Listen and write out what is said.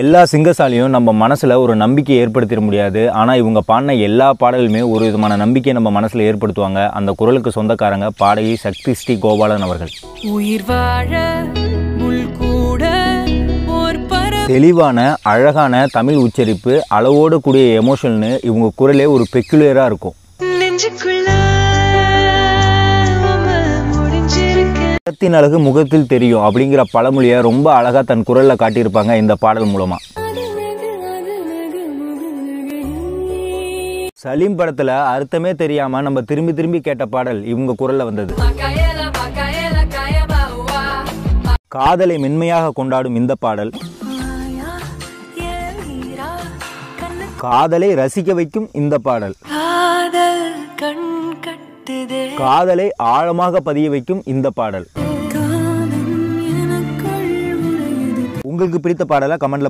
எல்லா சிங்கசாலியும் நம்ம மனசில் ஒரு நம்பிக்கை ஏற்படுத்திட முடியாது. ஆனால் இவங்க பாடின எல்லா பாடலுமே ஒரு விதமான நம்பிக்கையை நம்ம மனசில் ஏற்படுத்துவாங்க. அந்த குரலுக்கு சொந்தக்காரங்க பாடகி சக்தி ஸ்ரீ கோபாலன் அவர்கள். உயிர் வாழ தெளிவான அழகான தமிழ் உச்சரிப்பு அளவோடு கூடிய எமோஷனல்னு இவங்க குரலே ஒரு பெக்குலியராக இருக்கும். முகத்தின் அழகு முகத்தில் தெரியும் அப்படிங்கிற பழமொழியை ரொம்ப அழகாக தன் குரலில் காட்டியிருப்பாங்க இந்த பாடல் மூலமாக சலீம் படத்தில் அர்த்தமே தெரியாமல் நம்ம திரும்பி திரும்பி கேட்ட பாடல் இவங்க குரலில் வந்தது. காதலை மென்மையாக கொண்டாடும் இந்த பாடல். காதலை ரசிக்க வைக்கும் இந்த பாடல். காதலை ஆழமாக பதிய வைக்கும் இந்த பாடல். உங்களுக்கு பிடித்த பாடலை கமெண்ட்ல